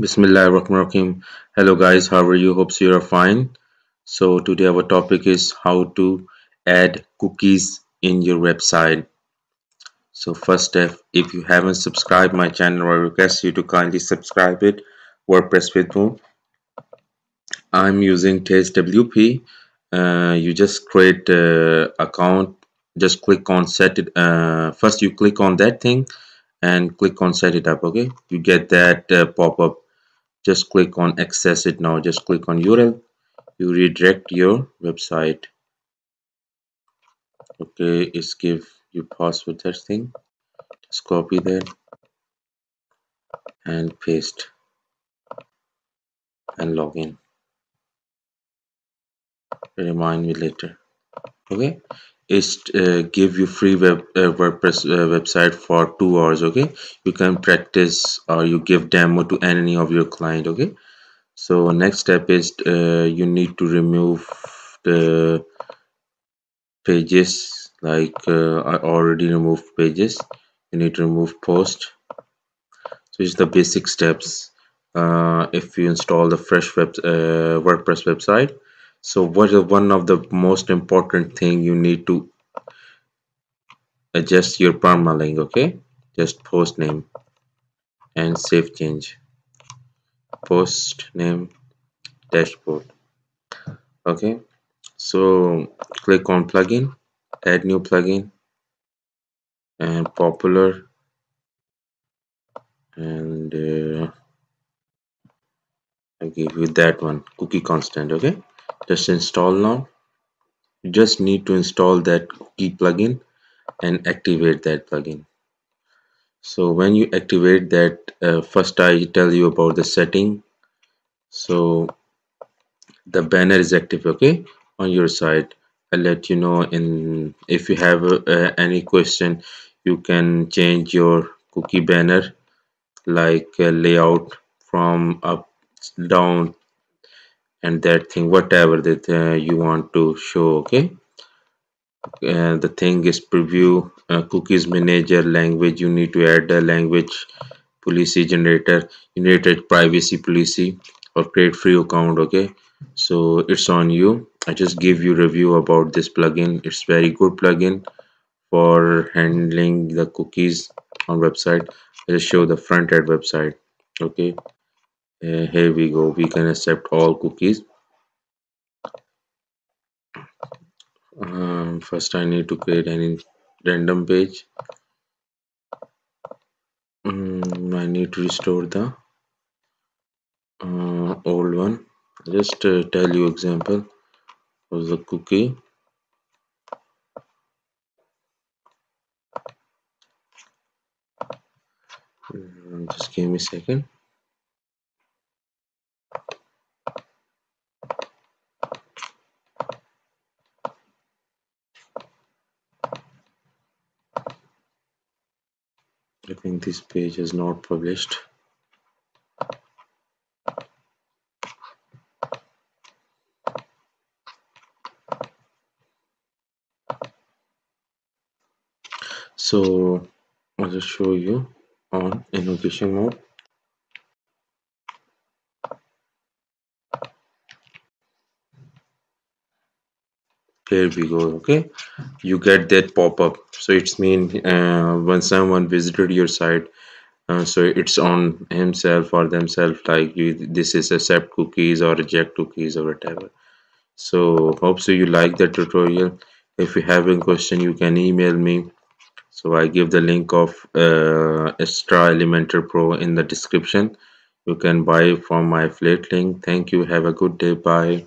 Bismillah ar-Rahman rahim Hello guys, how are you? Hope you are fine. So today our topic is how to add cookies in your website. So first step, if you haven't subscribed my channel, I request you to kindly subscribe it. WordPress Boom. I'm using TasteWP. Uh, you just create uh, account. Just click on set it. Uh, first you click on that thing and click on set it up okay you get that uh, pop-up just click on access it now. Just click on URL. You redirect your website. Okay it's give you password that thing. Just copy that and paste and log in. Remind me later okay? Is uh, give you free web uh, WordPress uh, website for two hours okay? You can practice or you give demo to any of your client okay? So next step is uh, you need to remove the pages like uh, I already removed pages. You need to remove post. So it's the basic steps. Uh, if you install the fresh web WordPress website so what is one of the most important thing you need to adjust your permalink okay? Just post name and save change. Post name dashboard okay? So click on plugin add new plugin and popular and uh, I give you that one cookie consent okay just install now. You just need to install that cookie plugin and activate that plugin. So when you activate that uh, first I tell you about the setting. So the banner is active okay on your side. I'll let you know in if you have uh, any question you can change your cookie banner like uh, layout from up down and that thing whatever that uh, you want to show okay? Uh, the thing is preview uh, cookies manager language you need to add a language policy generator generated privacy policy or create free account okay? So it's on you. I just give you review about this plugin. It's very good plugin for handling the cookies on website. I just show the front end website okay uh, here we go. We can accept all cookies. Um, first I need to create any random page. Um, I need to restore the uh, old one. Just uh, tell you example of the cookie. Um, just give me a second Think this page is not published. So I'll just show you on invocation mode here we go okay? You get that pop-up. So it's mean uh, when someone visited your site uh, so it's on himself or themselves like you this is accept cookies or reject cookies or whatever. So hope so you like the tutorial. If you have any question you can email me. So i give the link of uh, Astra elementor pro in the description. You can buy from my affiliate link. Thank you. Have a good day. Bye